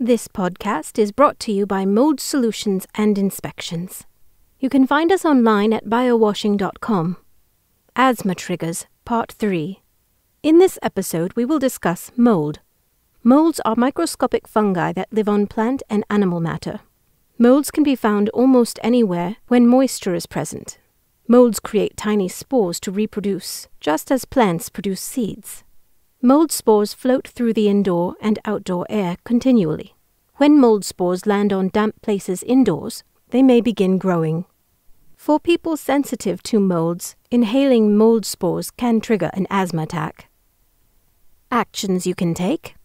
This podcast is brought to you by Mold Solutions and Inspections. You can find us online at biowashing.com. Asthma Triggers, Part 3. In this episode, we will discuss mold. Molds are microscopic fungi that live on plant and animal matter. Molds can be found almost anywhere when moisture is present. Molds create tiny spores to reproduce, just as plants produce seeds. Mold spores float through the indoor and outdoor air continually. When mold spores land on damp places indoors, they may begin growing. For people sensitive to molds, inhaling mold spores can trigger an asthma attack. Actions you can take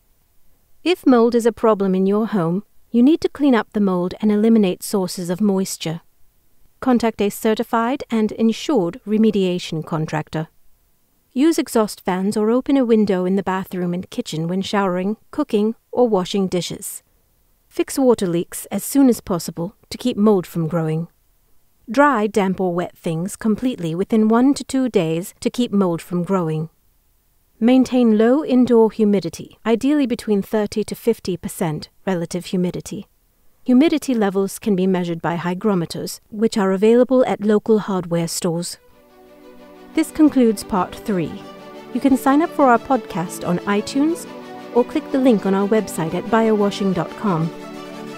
If mold is a problem in your home, you need to clean up the mold and eliminate sources of moisture. Contact a certified and insured remediation contractor. Use exhaust fans or open a window in the bathroom and kitchen when showering, cooking, or washing dishes. Fix water leaks as soon as possible to keep mold from growing. Dry damp or wet things completely within one to two days to keep mold from growing. Maintain low indoor humidity, ideally between 30 to 50% relative humidity. Humidity levels can be measured by hygrometers, which are available at local hardware stores. This concludes part three. You can sign up for our podcast on iTunes or click the link on our website at biowashing.com.